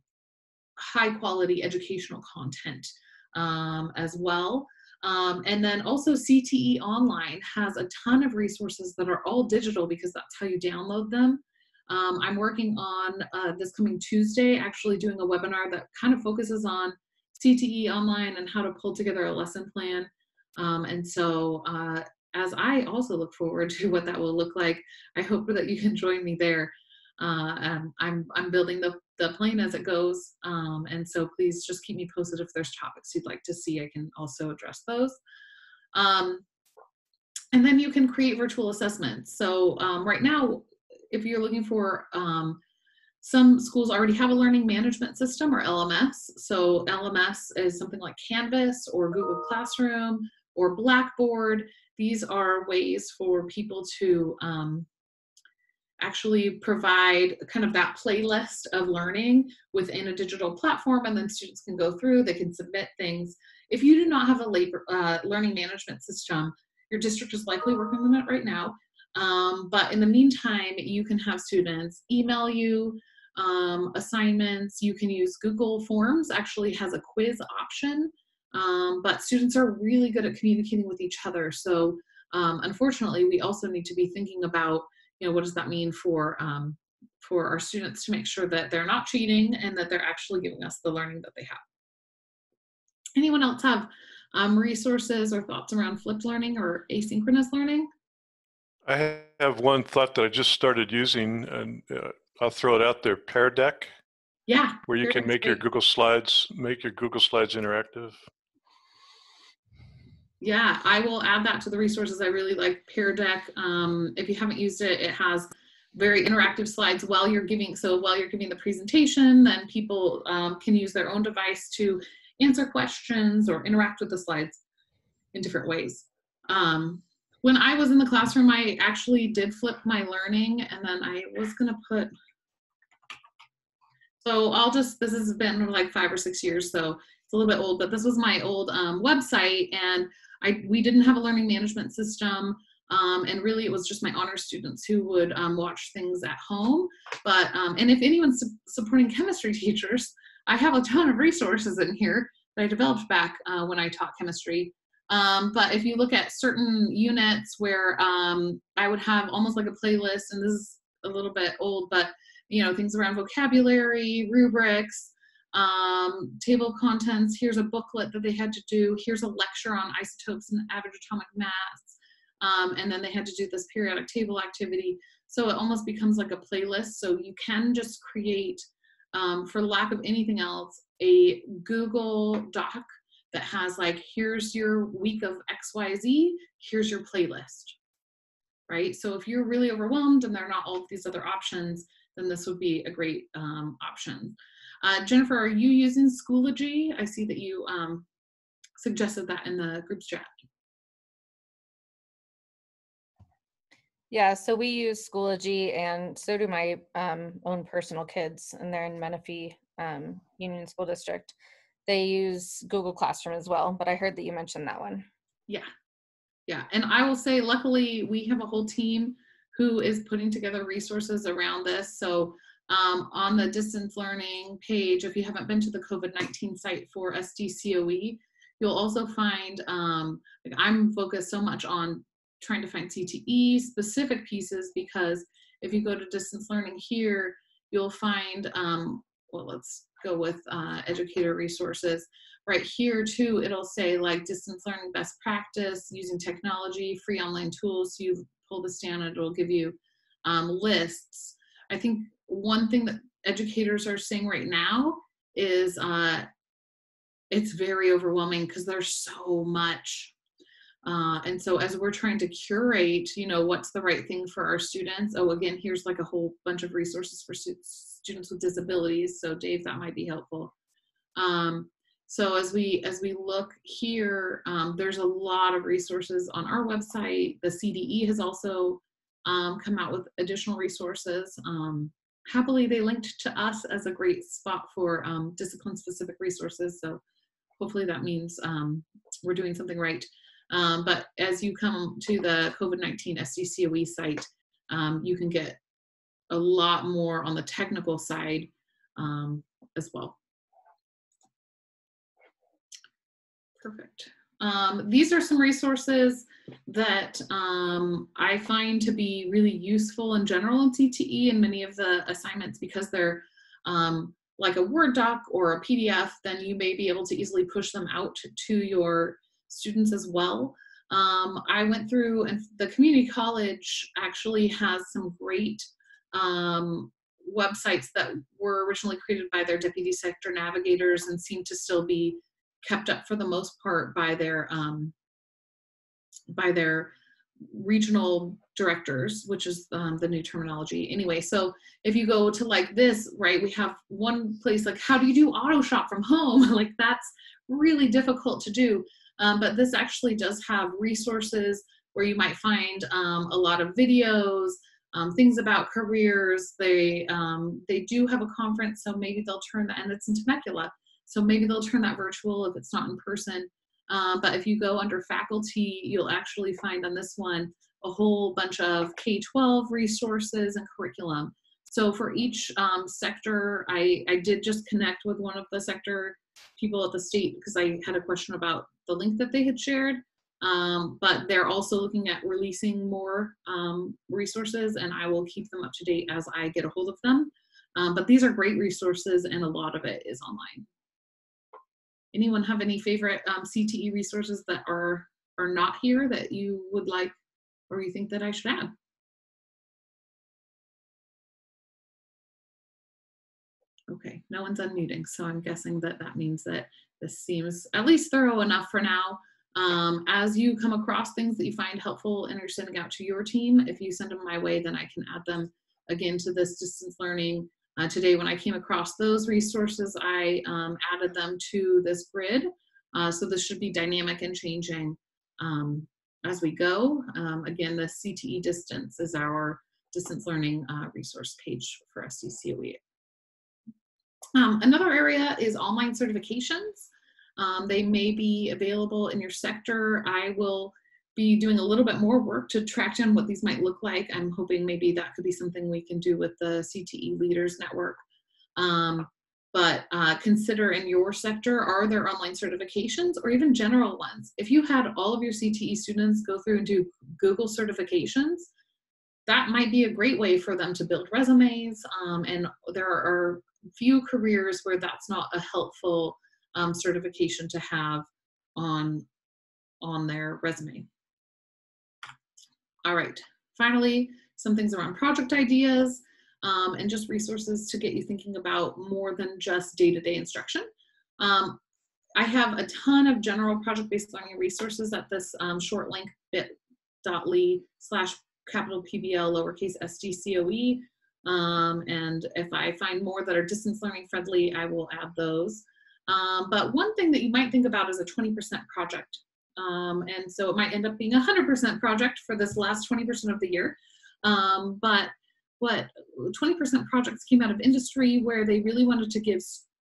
high quality educational content um, as well. Um, and then also CTE Online has a ton of resources that are all digital because that's how you download them. Um, I'm working on uh, this coming Tuesday, actually doing a webinar that kind of focuses on CTE Online and how to pull together a lesson plan. Um, and so uh, as I also look forward to what that will look like, I hope that you can join me there. Uh, um, I'm, I'm building the, the plane as it goes. Um, and so please just keep me posted if there's topics you'd like to see. I can also address those. Um, and then you can create virtual assessments. So um, right now, if you're looking for, um, some schools already have a learning management system or LMS. So LMS is something like Canvas or Google Classroom or Blackboard. These are ways for people to um, actually provide kind of that playlist of learning within a digital platform and then students can go through, they can submit things. If you do not have a labor, uh, learning management system, your district is likely working on it right now. Um, but in the meantime, you can have students email you um, assignments. You can use Google Forms, actually has a quiz option, um, but students are really good at communicating with each other. So um, unfortunately, we also need to be thinking about you know, what does that mean for, um, for our students to make sure that they're not cheating and that they're actually giving us the learning that they have. Anyone else have um, resources or thoughts around flipped learning or asynchronous learning? I have one thought that I just started using, and uh, I'll throw it out there. Pear Deck, Yeah. where you can make your. Google Slides, make your Google Slides interactive. Yeah, I will add that to the resources. I really like Pear Deck. Um, if you haven't used it, it has very interactive slides while you're giving. So while you're giving the presentation, then people um, can use their own device to answer questions or interact with the slides in different ways. Um, when I was in the classroom, I actually did flip my learning, and then I was gonna put. So I'll just. This has been like five or six years, so it's a little bit old. But this was my old um, website, and I, we didn't have a learning management system. Um, and really it was just my honor students who would um, watch things at home. But, um, and if anyone's su- supporting chemistry teachers, I have a ton of resources in here that I developed back uh, when I taught chemistry. Um, but if you look at certain units where um, I would have almost like a playlist, and this is a little bit old, but you know, things around vocabulary, rubrics, um, table of contents, here's a booklet that they had to do, here's a lecture on isotopes and average atomic mass, um, and then they had to do this periodic table activity. So it almost becomes like a playlist. So you can just create, um, for lack of anything else, a Google Doc that has like, here's your week of XYZ, here's your playlist, right? So if you're really overwhelmed and there are not all of these other options, then this would be a great um, option. Uh, Jennifer, are you using Schoology? I see that you um, suggested that in the group's chat. Yeah, so we use Schoology and so do my um, own personal kids, and they're in Menifee um, Union School District. They use Google Classroom as well, but I heard that you mentioned that one. Yeah, yeah. And I will say, luckily, we have a whole team who is putting together resources around this. So um, on the distance learning page, if you haven't been to the COVID-19 site for SDCOE, you'll also find, um, like I'm focused so much on trying to find CTE specific pieces because if you go to distance learning here, you'll find, um, well, let's go with uh, educator resources. Right here too, it'll say like distance learning best practice using technology, free online tools. So you pull this down it'll give you um, lists. I think one thing that educators are saying right now is uh, it's very overwhelming because there's so much. Uh, and so as we're trying to curate, you know, what's the right thing for our students? Oh, again, here's like a whole bunch of resources for stu- students with disabilities. So Dave, that might be helpful. Um, so as we as we look here, um, there's a lot of resources on our website. The CDE has also um, come out with additional resources. Um, happily, they linked to us as a great spot for um, discipline-specific resources. So hopefully that means um, we're doing something right. Um, but as you come to the COVID-19 SDCOE site, um, you can get a lot more on the technical side um, as well. Perfect. Um, these are some resources that um, I find to be really useful in general in CTE and many of the assignments because they're um, like a Word doc or a PDF, then you may be able to easily push them out to your students as well. Um, I went through, and the community college actually has some great um, websites that were originally created by their deputy sector navigators and seem to still be kept up for the most part by their um, by their regional directors, which is um, the new terminology. Anyway, so if you go to like this, right, we have one place like how do you do auto shop from home? like that's really difficult to do. Um, but this actually does have resources where you might find um, a lot of videos, um, things about careers. They um, they do have a conference, so maybe they'll turn that, and it's in Temecula. So maybe they'll turn that virtual if it's not in person. Uh, but if you go under faculty, you'll actually find on this one a whole bunch of K-12 resources and curriculum. So for each um, sector, I, I did just connect with one of the sector people at the state because I had a question about the link that they had shared. Um, but they're also looking at releasing more um, resources and I will keep them up to date as I get a hold of them. Um, but these are great resources and a lot of it is online anyone have any favorite um, CTE resources that are are not here that you would like or you think that I should add? Okay, no one's unmuting, so I'm guessing that that means that this seems at least thorough enough for now. Um, as you come across things that you find helpful and you're sending out to your team, if you send them my way, then I can add them again to this distance learning uh, today, when I came across those resources, I um, added them to this grid. Uh, so this should be dynamic and changing um, as we go. Um, again, the CTE distance is our distance learning uh, resource page for SDCOE. Um, another area is online certifications. Um, they may be available in your sector. I will be doing a little bit more work to track down what these might look like. I'm hoping maybe that could be something we can do with the CTE Leaders Network. Um, but uh, consider in your sector, are there online certifications or even general ones? If you had all of your CTE students go through and do Google certifications, that might be a great way for them to build resumes. Um, and there are few careers where that's not a helpful um, certification to have on, on their resume. All right, finally, some things around project ideas um, and just resources to get you thinking about more than just day-to-day -day instruction. Um, I have a ton of general project-based learning resources at this um, short link bit.ly slash capital PBL lowercase SDCOE. Um, and if I find more that are distance learning friendly, I will add those. Um, but one thing that you might think about is a 20% project um, and so it might end up being a 100% project for this last 20% of the year. Um, but what 20% projects came out of industry where they really wanted to give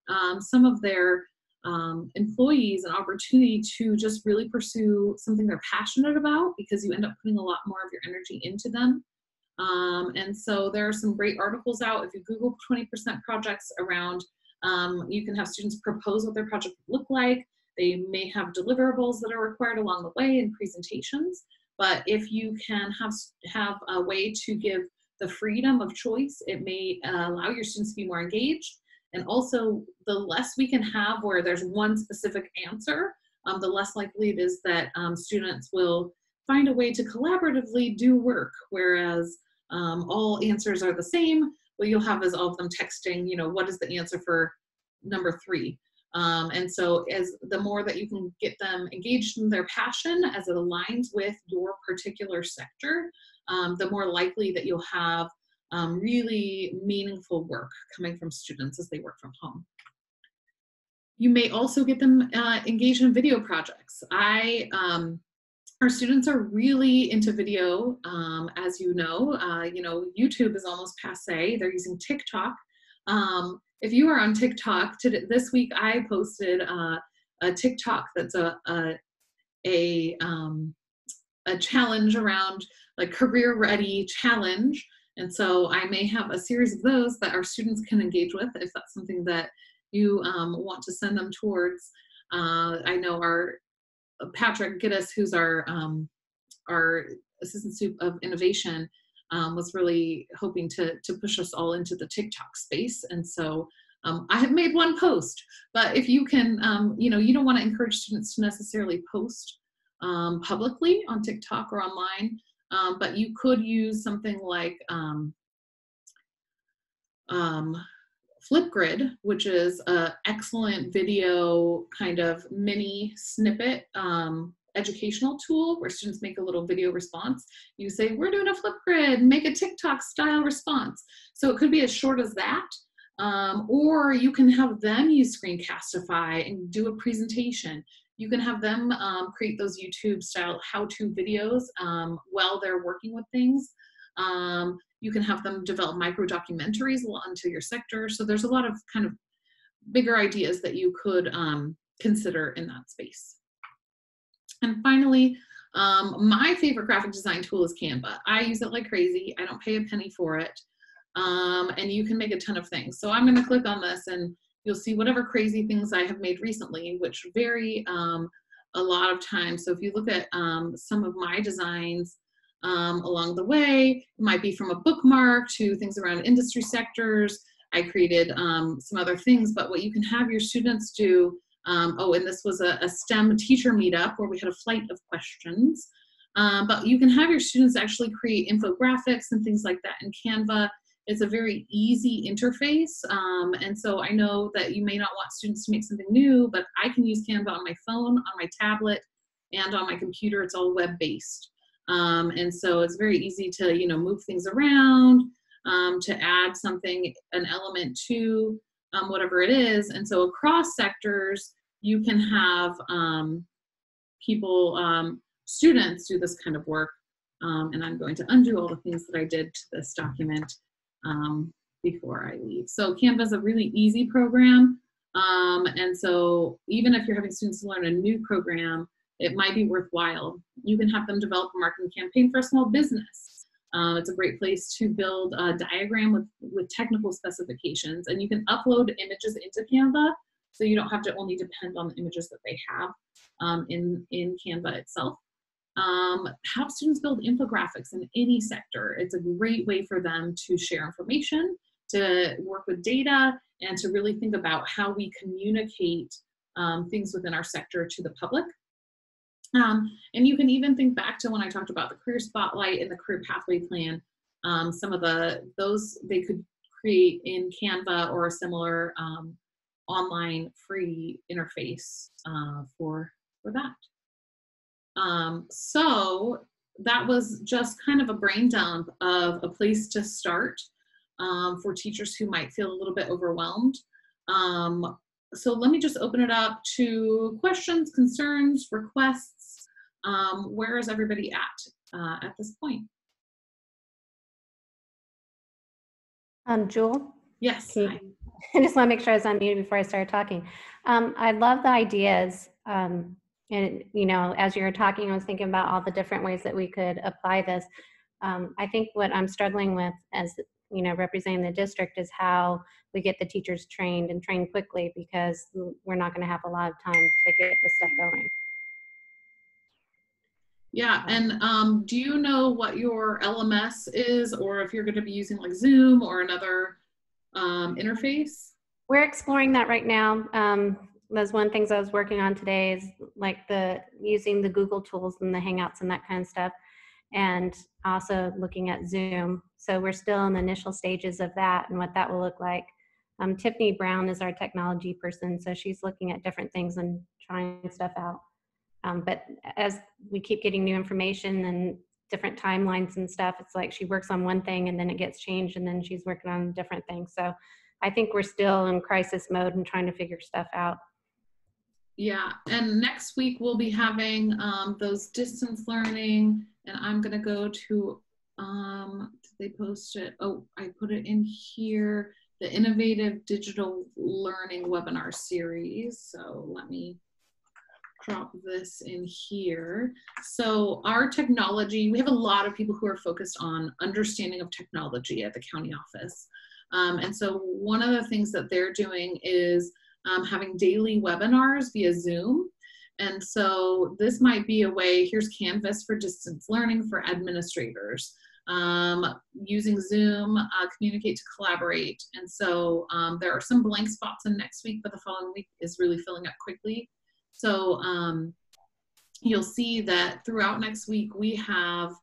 um, some of their um, employees an opportunity to just really pursue something they're passionate about because you end up putting a lot more of your energy into them. Um, and so there are some great articles out. If you Google 20% projects around, um, you can have students propose what their project would look like. They may have deliverables that are required along the way and presentations, but if you can have, have a way to give the freedom of choice, it may uh, allow your students to be more engaged. And also, the less we can have where there's one specific answer, um, the less likely it is that um, students will find a way to collaboratively do work. Whereas um, all answers are the same, what you'll have is all of them texting, you know, what is the answer for number three? Um, and so as the more that you can get them engaged in their passion as it aligns with your particular sector, um, the more likely that you'll have um, really meaningful work coming from students as they work from home. You may also get them uh, engaged in video projects. I, um, our students are really into video, um, as you know. Uh, you know, YouTube is almost passe. They're using TikTok. Um, if you are on TikTok, today, this week I posted uh, a TikTok that's a a a, um, a challenge around like career ready challenge. And so I may have a series of those that our students can engage with if that's something that you um, want to send them towards. Uh, I know our Patrick Giddis, who's our um, our assistant soup of innovation, um, was really hoping to to push us all into the TikTok space, and so. Um, I have made one post, but if you can, um, you know, you don't want to encourage students to necessarily post um, publicly on TikTok or online, um, but you could use something like um, Flipgrid, which is an excellent video kind of mini snippet um, educational tool where students make a little video response. You say, we're doing a Flipgrid, make a TikTok style response. So it could be as short as that. Um, or you can have them use Screencastify and do a presentation. You can have them um, create those YouTube style how-to videos um, while they're working with things. Um, you can have them develop micro documentaries onto your sector. So there's a lot of kind of bigger ideas that you could um, consider in that space. And finally, um, my favorite graphic design tool is Canva. I use it like crazy. I don't pay a penny for it. Um, and you can make a ton of things. So I'm gonna click on this and you'll see whatever crazy things I have made recently, which vary um, a lot of times. So if you look at um, some of my designs, um, along the way. It might be from a bookmark to things around industry sectors. I created um, some other things, but what you can have your students do, um, oh, and this was a, a, STEM teacher meetup where we had a flight of questions. Um, but you can have your students actually create infographics and things like that in Canva. It's a very easy interface. Um, and so I know that you may not want students to make something new, but I can use Canva on my phone, on my tablet, and on my computer. It's all web-based. Um, and so it's very easy to, you know, move things around, um, to add something, an element to um, whatever it is. And so across sectors, you can have um, people, um, students do this kind of work. Um, and I'm going to undo all the things that I did to this document before I leave. So Canva is a really easy program. and so even if you're having students learn a new program, it might be worthwhile. You can have them develop a marketing campaign for a small business. Um, it's a great place to build a diagram with, with technical specifications and you can upload images into Canva so you don't have to only depend on the images that they have um, in, in Canva itself. Um, have students build infographics in any sector. It's a great way for them to share information, to work with data, and to really think about how we communicate um, things within our sector to the public. Um, and you can even think back to when I talked about the career spotlight and the career pathway plan. Um, some of the those they could create in Canva or a similar um, online free interface uh, for for that. Um, so that was just kind of a brain dump of a place to start um, for teachers who might feel a little bit overwhelmed. Um, so let me just open it up to questions, concerns, requests, um, where is everybody at uh, at this point? Um, Jewyl? Yes. I just want to make sure I was unmuted before I started talking. Um, I love the ideas. Um, and, you know, as you were talking, I was thinking about all the different ways that we could apply this. Um, I think what I'm struggling with as, you know, representing the district is how we get the teachers trained and trained quickly because we're not going to have a lot of time to get this stuff going. Yeah, and um, do you know what your LMS is, or if you're going to be using like Zoom or another um, interface? We're exploring that right now. Um, that's one of the things I was working on today is like the using the Google tools and the Hangouts and that kind of stuff, and also looking at Zoom. So we're still in the initial stages of that and what that will look like. Um, Tiffany Brown is our technology person, so she's looking at different things and trying stuff out. Um, but as we keep getting new information and different timelines and stuff, it's like she works on one thing and then it gets changed and then she's working on different thing. So I think we're still in crisis mode and trying to figure stuff out. Yeah, and next week we'll be having um, those distance learning, and I'm gonna go to, um, did they post it? Oh, I put it in here, the Innovative Digital Learning Webinar Series. So let me drop this in here. So our technology, we have a lot of people who are focused on understanding of technology at the county office. Um, and so one of the things that they're doing is um, having daily webinars via Zoom. And so this might be a way, here's Canvas for distance learning for administrators. Um, using Zoom, uh, communicate to collaborate. And so um, there are some blank spots in next week, but the following week is really filling up quickly. So um, you'll see that throughout next week, we have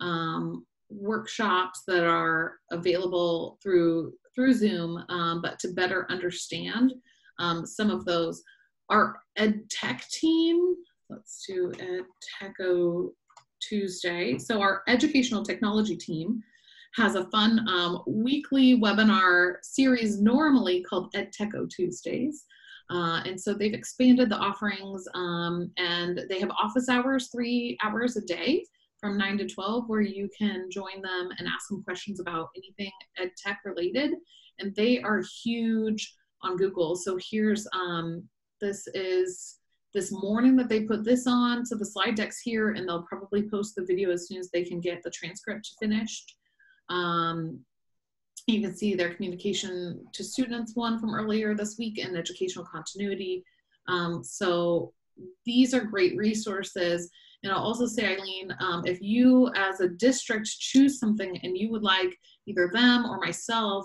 um, workshops that are available through through Zoom, um, but to better understand um, some of those. Our ed tech team, let's do ed techo Tuesday. So our educational technology team has a fun um, weekly webinar series normally called EdTecho Tuesdays. Uh, and so they've expanded the offerings um, and they have office hours, three hours a day from 9 to 12 where you can join them and ask them questions about anything ed tech related. And they are huge on google. So here's um, this is this morning that they put this on. So the slide deck's here and they'll probably post the video as soon as they can get the transcript finished. Um, you can see their communication to students one from earlier this week and educational continuity um, so these are great resources and I'll also say, Eileen, um, if you as a district choose something and you would like either them or myself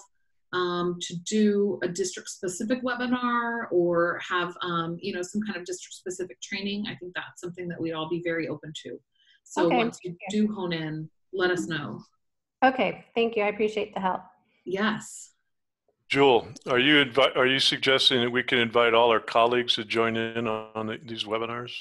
um, to do a district specific webinar or have, um, you know, some kind of district specific training, I think that's something that we'd all be very open to. So Okay. once you do hone in, let us know. Okay, thank you. I appreciate the help. Yes. Jewyl, are you invi- are you suggesting that we can invite all our colleagues to join in on, the, these webinars?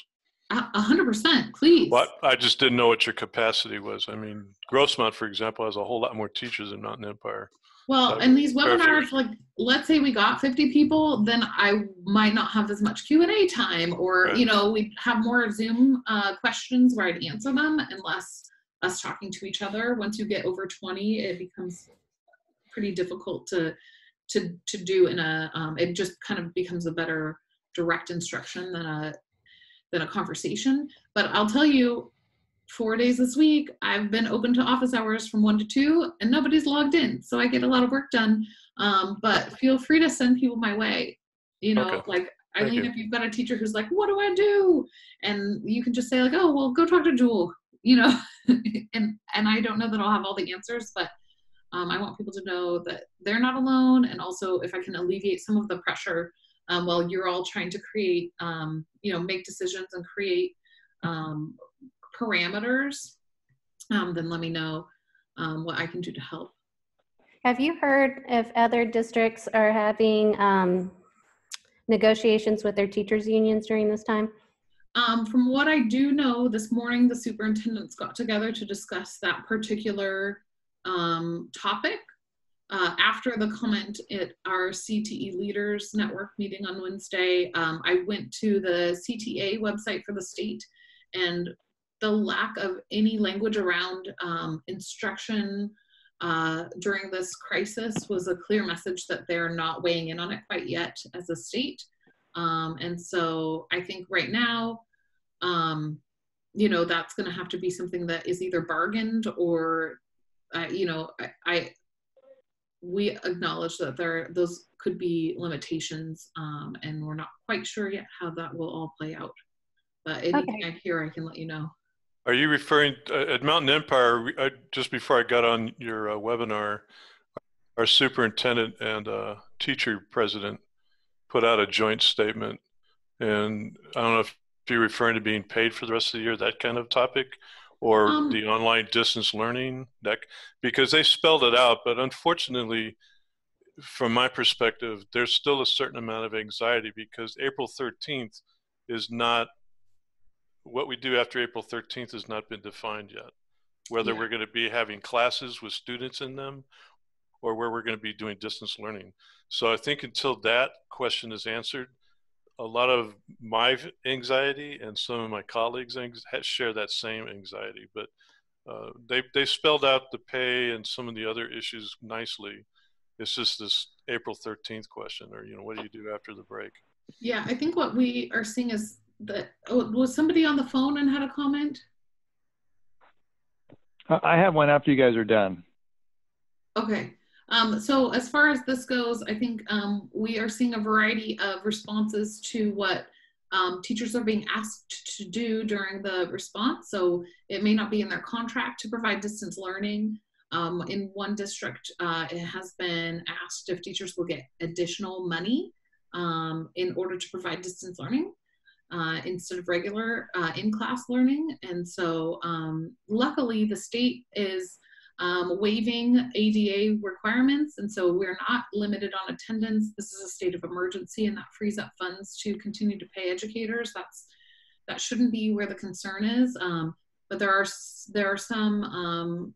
A hundred percent, please. What I just didn't know what your capacity was. I mean, Grossmont, for example, has a whole lot more teachers than Mountain Empire. Well, and these webinars, like, let's say we got 50 people, then I might not have as much Q and A time, or Right. you know, we have more Zoom uh, questions where I'd answer them, and less us talking to each other. Once you get over 20, it becomes pretty difficult to to to do in a. Um, it just kind of becomes a better direct instruction than a than a conversation. But I'll tell you, four days this week, I've been open to office hours from one to two, and nobody's logged in, so I get a lot of work done. Um, but feel free to send people my way. You know, Okay. like Thank Eileen, you. if you've got a teacher who's like, "What do I do?" and you can just say like, "Oh, well, go talk to Jewyl." You know, and and I don't know that I'll have all the answers, but um, I want people to know that they're not alone, and also if I can alleviate some of the pressure um, while you're all trying to create, um, you know, make decisions and create um, parameters, um, then let me know um, what I can do to help. Have you heard if other districts are having um, negotiations with their teachers unions during this time? Um, from what I do know, this morning the superintendents got together to discuss that particular um, topic. Uh, after the comment at our CTE Leaders Network meeting on Wednesday, um, I went to the CTA website for the state and the lack of any language around um, instruction uh, during this crisis was a clear message that they're not weighing in on it quite yet as a state. Um, and so I think right now, um, you know, that's going to have to be something that is either bargained or, uh, you know, I, I, we acknowledge that there those could be limitations, um, and we're not quite sure yet how that will all play out. But anything I hear, I can let you know. Are you referring uh, at Mountain Empire? we- I, just before I got on your uh, webinar, our superintendent and uh, teacher president put out a joint statement, and I don't know if you're referring to being paid for the rest of the year, that kind of topic, or Um, the online distance learning, that because they spelled it out, but unfortunately, from my perspective, there's still a certain amount of anxiety because April 13th is not what we do after April 13th has not been defined yet. Whether Yeah. we're going to be having classes with students in them or where we're going to be doing distance learning. So I think until that question is answered, a lot of my anxiety and some of my colleagues share that same anxiety. But uh, they they spelled out the pay and some of the other issues nicely. It's just this April 13th question, or you know, what do you do after the break? Yeah, I think what we are seeing is that oh, was somebody on the phone and had a comment. I I have one after you guys are done. Okay. Um, so as far as this goes, I think um, we are seeing a variety of responses to what um, teachers are being asked to do during the response. So it may not be in their contract to provide distance learning. Um, in one district, uh, it has been asked if teachers will get additional money um, in order to provide distance learning uh, instead of regular uh, in-class learning. And so um, luckily the state is um, waiving ADA requirements. And so we're not limited on attendance. This is a state of emergency and that frees up funds to continue to pay educators. That's, that shouldn't be where the concern is. Um, but there are, there are some um,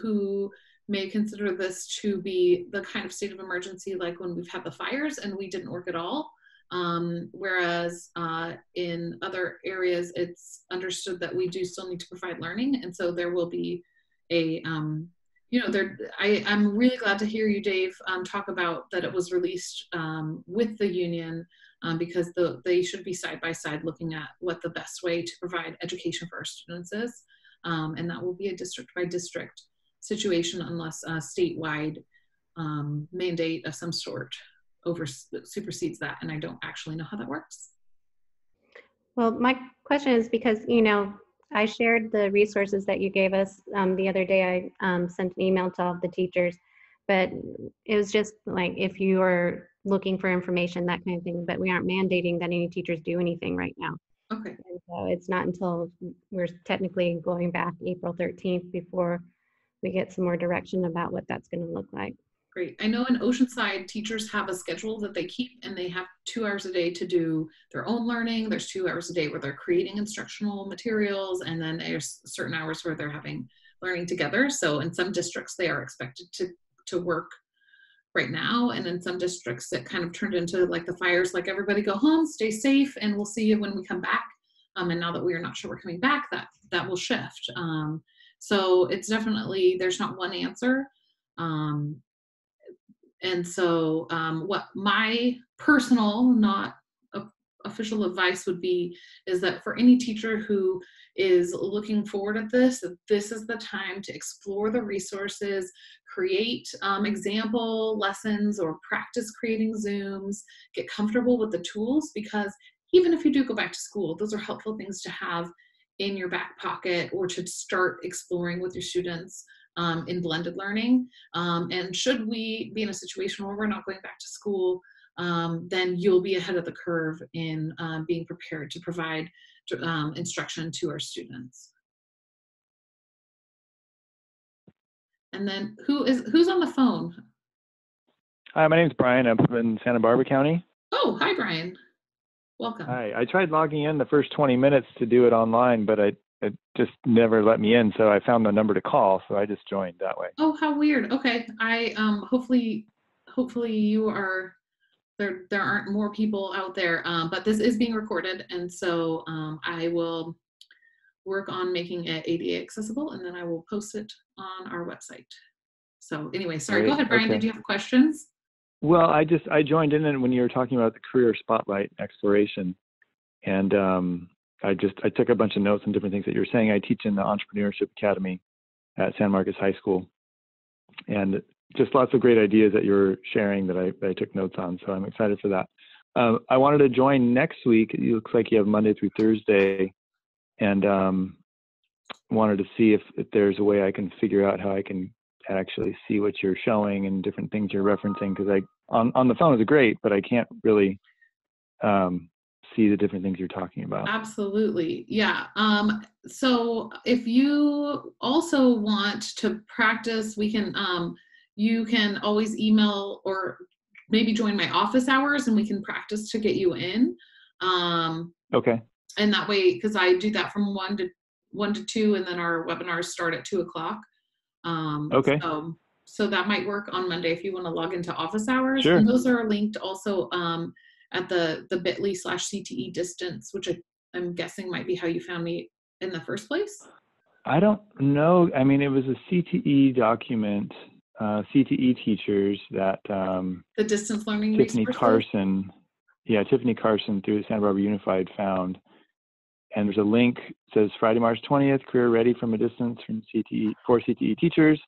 who may consider this to be the kind of state of emergency like when we've had the fires and we didn't work at all. Um, whereas uh, in other areas, it's understood that we do still need to provide learning. And so there will be a, um, you know, there, I, I'm really glad to hear you, Dave, um, talk about that it was released um, with the union um, because the, they should be side by side looking at what the best way to provide education for our students is. Um, and that will be a district by district situation unless a statewide mandate of some sort over supersedes that and i don't actually know how that works Well, my question is because, you know, I shared the resources that you gave us um, the other day. I um, sent an email to all of the teachers, but it was just like if you are looking for information, that kind of thing. But we aren't mandating that any teachers do anything right now. okay And so it's not until we're technically going back April 13th before we get some more direction about what that's going to look like. Great. I know in oceanside teachers have a schedule that they keep and they have two hours a day to do their own learning. There's two hours a day where they're creating instructional materials and then there's certain hours where they're having learning together. So in some districts they are expected to to work right now and in some districts it kind of turned into like the fires like everybody go home stay safe and we'll see you when we come back. Um, and now that we are not sure we're coming back that that will shift. Um, so it's definitely there's not one answer. Um, and so um, what my personal not official advice would be is that for any teacher who is looking forward at this this is the time to explore the resources create um, example lessons or practice creating zooms get comfortable with the tools because even if you do go back to school those are helpful things to have in your back pocket or to start exploring with your students um, in blended learning. Um, and should we be in a situation where we're not going back to school, um, then you'll be ahead of the curve in um, being prepared to provide um, instruction to our students. And then who is who's on the phone? Hi, my name's Brian. I'm in Santa Barbara County. Oh, hi Brian. Welcome. Hi. I tried logging in the first 20 minutes to do it online, but I it just never let me in. So I found the number to call, so I just joined that way. Oh, how weird. Okay, I um hopefully hopefully you are there. There aren't more people out there, um, but this is being recorded, and so um, I will work on making it ADA accessible, and then I will post it on our website. So anyway, sorry. Go ahead, Brian. okay. Did you have questions? Well, I just I joined in and when you were talking about the career spotlight exploration, and um, I just I took a bunch of notes on different things that you were saying. I teach in the Entrepreneurship Academy at San Marcos High School, and just lots of great ideas that you're sharing that I, that I took notes on. So I'm excited for that. Um, I wanted to join next week. It looks like you have Monday through Thursday, and um, wanted to see if, if there's a way I can figure out how I can actually see what you're showing and different things you're referencing because I on on the phone is great, but I can't really um, see the different things you're talking about. Absolutely. Yeah. Um, so if you also want to practice, we can, um, you can always email or maybe join my office hours and we can practice to get you in. Um, Okay. and that way, because I do that from one to one to two, and then our webinars start at two o'clock. Um, Okay. So, so that might work on Monday if you want to log into office hours. Sure. And those are linked also um, at the the Bitly slash CTE distance, which I, I'm guessing might be how you found me in the first place. I don't know. I mean, it was a CTE document, uh, CTE teachers that um, The distance learning Tiffany. Carson, yeah, Tiffany Carson through Santa Barbara Unified found. And there's a link says Friday, March 20th, career ready from a distance from CTE for CTE teachers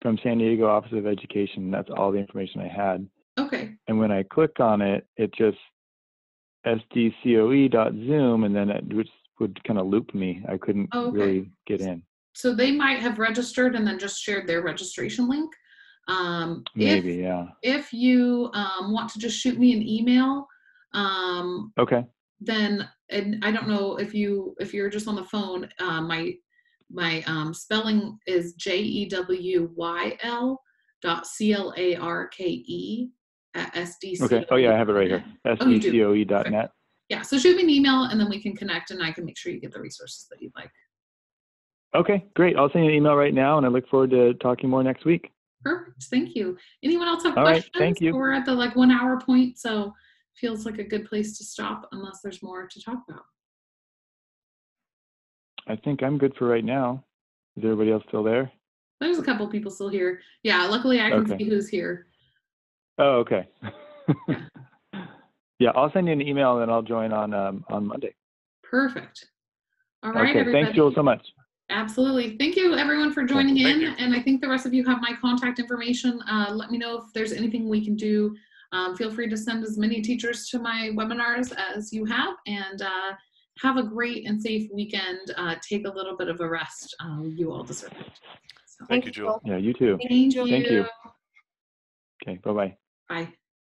from San Diego Office of Education. That's all the information I had. Okay. And when I click on it, it just sdcoe.zoom, and then it would, would kind of loop me. I couldn't Oh, okay. really get in. So they might have registered and then just shared their registration link. Um, Maybe, if, yeah. if you um, want to just shoot me an email, um, Okay. then and I don't know if you if you're just on the phone, uh, my my um, spelling is J E W Y L dot C L A R K E at SDC. Okay. Oh, yeah, I have it right here. Oh, sdcoe.net. Yeah, so shoot me an email and then we can connect and I can make sure you get the resources that you'd like. Okay, great. I'll send you an email right now, and I look forward to talking more next week. Perfect. Thank you. Anyone else have All right, questions? thank you. We're at the like one hour point, so feels like a good place to stop unless there's more to talk about. I think I'm good for right now. Is everybody else still there? There's a couple people still here. Yeah, luckily I can Okay. see who's here. Oh, okay. yeah, I'll send you an email, and then I'll join on um, on Monday. Perfect. All right, okay. everybody. Thanks, Jewyl, so much. Absolutely. Thank you, everyone, for joining Thank in. you. And I think the rest of you have my contact information. Uh, let me know if there's anything we can do. Um, feel free to send as many teachers to my webinars as you have. And uh, have a great and safe weekend. Uh, take a little bit of a rest. Uh, you all deserve it. So, Thank you, Jewyl. Yeah, you too. thank you. Thank you. Okay, bye Bye.